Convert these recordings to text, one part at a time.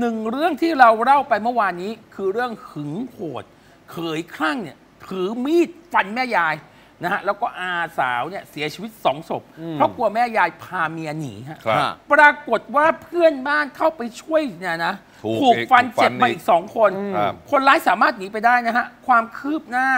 หนึ่งเรื่องที่เราเล่าไปเมื่อวานนี้คือเรื่องหึงโหด เขยคลั่งเนี่ยถือมีดฟันแม่ยายนะฮะแล้วก็อาสาวเนี่ยเสียชีวิตสองศพ เพราะกลัวแม่ยายพาเมียหนีฮะครับฮะปรากฏว่าเพื่อนบ้านเข้าไปช่วยเนี่ยนะถูกถูกฟันถูกฟันเจ็บมาอีกอีกสองคน ครับ คนร้ายสามารถหนีไปได้นะฮะ ความคืบหน้า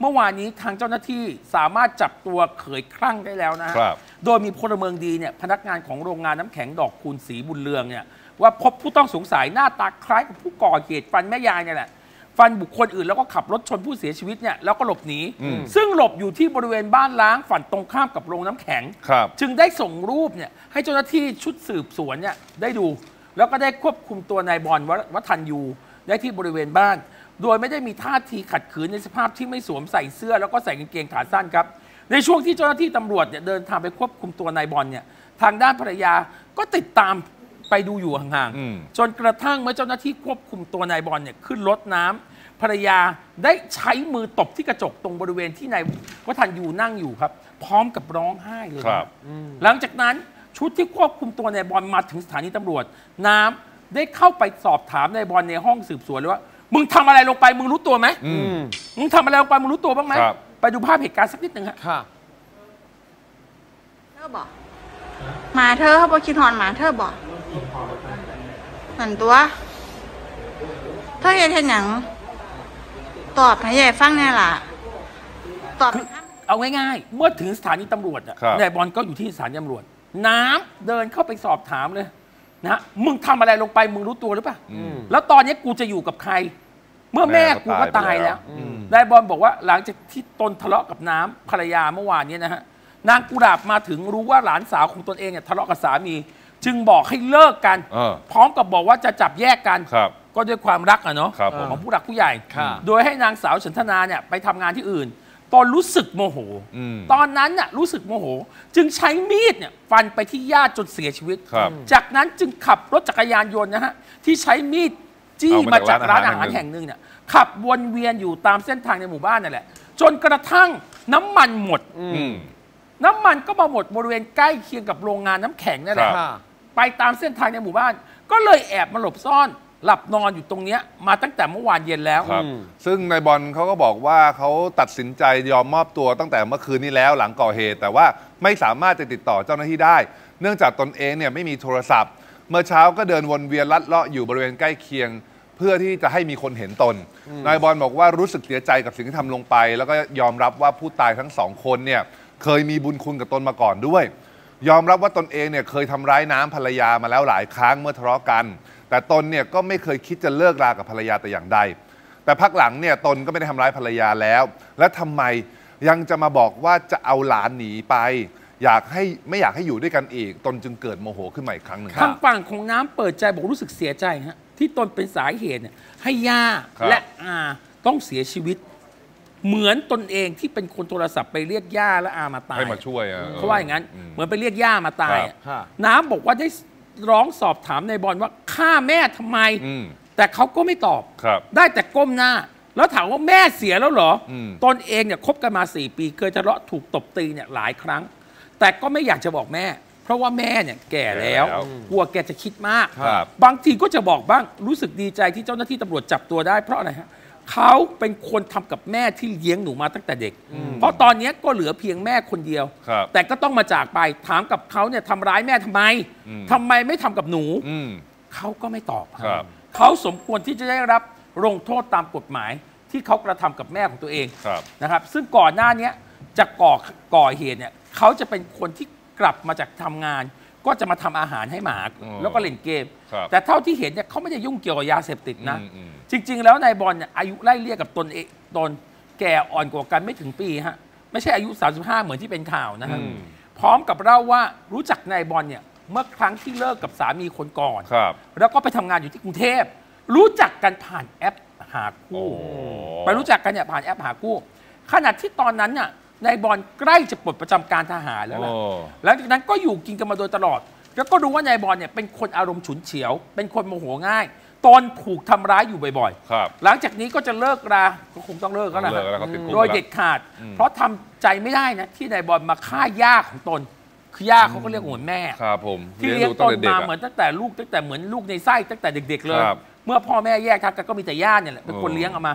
เมื่อวานนี้ทางเจ้าหน้าที่สามารถจับตัวเขยคลั่งได้แล้วนะฮะ ครับ โดยมีพลเมืองดีเนี่ยพนักงานของโรงงานน้ำแข็งดอกคูณสีบุญเรืองเนี่ย ว่าพบผู้ต้องสงสัยหน้าตาคล้ายกับผู้ก่อเหตุฟันแม่ยายเนี่ยแหละฟันบุคคลอื่นแล้วก็ขับรถชนผู้เสียชีวิตเนี่ยแล้วก็หลบหนีอืมซึ่งหลบอยู่ที่บริเวณบ้านล้างฝั่งตรงข้ามกับโรงน้ำแข็งครับจึงได้ส่งรูปเนี่ยให้เจ้าหน้าที่ชุดสืบสวนเนี่ยได้ดู แล้วก็ได้ควบคุมตัวนายบอลววัฒนยูได้ที่บริเวณบ้าน โดยไม่ได้มีท่าทีขัดขืนในสภาพที่ไม่สวมใส่เสื้อ แล้วก็ใส่กางเกงขาสั้นครับในช่วงที่เจ้าหน้าที่ตำรวจเนี่ยเดินทางไปควบคุมตัวนายบอลเนี่ยทางด้านภรรยาก็ติดตาม ไปดูอยู่ห่างอืมๆจนกระทั่งเมื่อเจ้าหน้าที่ควบคุมตัวนายบอลเนี่ยขึ้นรถน้ำภรรยาได้ใช้มือตบที่กระจกตรงบริเวณที่นายวัฒนยูนั่งอยู่ครับ พร้อมกับร้องไห้เลยครับ หลังจากนั้นชุดที่ควบคุมตัวนายบอลมาถึงสถานีตำรวจ น้ำได้เข้าไปสอบถามนายบอลในห้องสืบสวนเลยว่า มึงทำอะไรลงไปมึงรู้ตัวไหมอืมมึงทำอะไรลงไปมึงรู้ตัวบ้างไหมครับไปดูภาพเหตุการณ์สักนิดหนึ่งฮะค่ะเธอบอกหมาเธอเขาบอกคิดหอนหมาเธอบอก หันตัวเธอเห็นเห็นหยังตอบให้ใหญ่ฟังแน่ล่ะ ตอบให้ข้ามเอาง่ายๆ เมื่อถึงสถานีตำรวจอะครับ นายบอลก็อยู่ที่สถานีตำรวจ น้ำเดินเข้าไปสอบถามเลยนะฮะมึงทำอะไรลงไปมึงรู้ตัวหรือเปล่าอืม แล้วตอนนี้กูจะอยู่กับใคร เมื่อแม่แม่ก็กูก็ตาตายยไปแล้แล้ววอืม นายบอลบอกว่าหลังจากที่ตนทะเลาะกับน้ำภรรยาเมื่อวานเนี้นะฮะนางกุหลาบมาถึงรู้ว่าหลานสาวของตนเองเนี่ยทะเลาะกับสามี จึงบอกให้เลิกกัน เออ พร้อมกับบอกว่าจะจับแยกกัน ครับ ก็ด้วยความรักอะเนาะครับผม ของผู้หลักผู้ใหญ่ค่ะโดยให้นางสาวฉันทนาเนี่ยไปทำงานที่อื่นตนรู้สึกโมโห อืม ตอนนั้นน่ะรู้สึกโมโห จึงใช้มีดเนี่ยฟันไปที่ญาติจนเสียชีวิต ครับ จากนั้นจึงขับรถจักรยานยนต์นะฮะ ที่ใช้มีดจี้เอามามาจาจากกร้าร้านนอาอาหาหารรแห่งหนึ่งเนี่ยขับวนเวียนอยู่ตามเส้นทางในหมู่บ้านนั่นแหละ จนกระทั่งน้ำมันหมด อืม น้ำมันก็มาหมดบริเวณใกล้เคียงกับโรงงานน้ำแข็งนั่นแหละ ครับค่ะ ไปตามเส้นทางในหมู่บ้าน ก็เลยแอบมาหลบซ่อนหลับนอนอยู่ตรงเนี้ยมาตั้งแต่เมื่อวานเย็นแล้ว ครับอืมซึ่งนายบอลเขาก็บอกว่าเขาตัดสินใจยอมมอบตัวตั้งแต่เมื่อคืนนี้แล้วหลังก่อเหตุ แต่ว่าไม่สามารถจะติดต่อเจ้าหน้าที่ได้ เนื่องจากตนเองเนี่ยไม่มีโทรศัพท์ เมื่อเช้าก็เดินวนเวียนลัดเลาะอยู่บริเวณใกล้เคียง เพื่อที่จะให้มีคนเห็นตน นายบอลบอกว่ารู้สึกเสียใจกับสิ่งที่ทำลงไป แล้วก็ยอมรับว่าผู้ตายทั้งสองคนเนี่ยเคยมีบุญคุณกับตนมาก่อนด้วย ยอมรับว่าตนเองเนี่ยเคยทำร้ายน้ำภรรยามาแล้วหลายครั้งเมื่อทะเลาะกัน แต่ตนเนี่ยก็ไม่เคยคิดจะเลิกรากับภรรยาแต่อย่างใด แต่พักหลังเนี่ยตนก็ไม่ได้ทำร้ายภรรยาแล้ว และทำไมยังจะมาบอกว่าจะเอาหลานหนีไป อยากให้ไม่อยากให้อยู่ด้วยกันอีก ตนจึงเกิดโมโหขึ้นมาอีกครั้งหนึ่ง ทางฝั่งของน้ำเปิดใจบอกรู้สึกเสียใจฮะที่ตนเป็นสาเหตุเนี่ยให้ย่าครับ และอาต้องเสียชีวิต เหมือนตนเองที่เป็นคนโทรศัพท์ไปเรียกย่าและอามาตายให้มาช่วยอะเขาว่าอย่างนั้นมเหมือนไปเรียกย่ามาตายอะครับ น้ำบอกว่าได้ร้องสอบถามในายบอลว่าฆ่าแม่ทำไม อืม แต่เขาก็ไม่ตอบ ครับ ได้แต่ก้มหน้า แล้วถามว่าแม่เสียแล้วเหรออม ตนเองเนี่ยคบกันมา 4 ปีเคยทะเลาะถูกตบตีเนี่ยหลายครั้ง แต่ก็ไม่อยากจะบอกแม่ เพราะว่าแม่เนี่ยแก่แล้วกลัวแกจะคิดมากครับบางทีก็จะบอกบ้างรู้สึกดีใจที่เจ้าหน้าที่ตำรวจจับตัวได้เพราะอะไรฮะ เขาเป็นคนทำกับแม่ที่เลี้ยงหนูมาตั้งแต่เด็ก เพราะตอนนี้ก็เหลือเพียงแม่คนเดียวครับแต่ก็ต้องมาจากไปถามกับเขาเนี่ยทำร้ายแม่ทำไมอืมทำไมไม่ทำกับหนูอืมเขาก็ไม่ตอบครับเขาสมควรที่จะได้รับลงโทษตามกฎหมายที่เขากระทำกับแม่ของตัวเองครับนะครับ ซึ่งก่อนหน้าเนี้ยจะก่อก่อเหตุเนี่ยเขาจะเป็นคนที่กลับมาจากทำงาน ก็จะมาทำอาหารให้หมาอ๋อแล้วก็เล่นเกมครับแต่เท่าที่เห็นเนี่ยเขาไม่ได้ยุ่งเกี่ยวกับยาเสพติดนะอืมอืม จริง ๆ แล้วนายบอลเนี่ยอายุไล่เลี่ยกับตนเองตนแก่อ่อนกว่ากันไม่ถึงปีฮะไม่ใช่อายุ 35 เหมือนที่เป็นข่าวนะฮะอืม พร้อมกับเล่าว่ารู้จักนายบอลเนี่ยเมื่อครั้งที่เลิกกับสามีคนก่อน ครับแล้วก็ไปทำงานอยู่ที่กรุงเทพ รู้จักกันผ่านแอปหาโอ้คู่ ไปรู้จักกันเนี่ยผ่านแอปหาคู่ขณะที่ตอนนั้นน่ะนายบอลใกล้จะปลดประจำการทหารแล้วโอ้ล่ะหลังจากนั้นก็อยู่กินกันมาโดยตลอด แล้วก็รู้ว่านายบอลเนี่ยเป็นคนอารมณ์ฉุนเฉียว เป็นคนโมโหง่าย ตนถูกทำร้ายอยู่บ่อยครับ ๆ หลังจากนี้ก็จะเลิกราก็คงต้องเลิกต้แล้อวงล่ะเลิกแล้วเขาติดคุกโดยเด็ดขาดอืมเพราะทำใจไม่ได้นะที่นายบอลมาฆ่าย่าของตน คือย่าเขาก็เรียกว่าเหมือนแม่ ครับผมที่เลี้ยงดูตนเด็กมาๆเหมือะอนตั้งแต่ลูกตั้งแต่เหมือนลูกในไส้ตั้งแต่เด็ก ๆ เลย ครับเมื่อพ่อแม่แยกทางกันก็มีแต่ย่าเนี่ยแหละเป็นคนโอ้เลี้ยงเอามา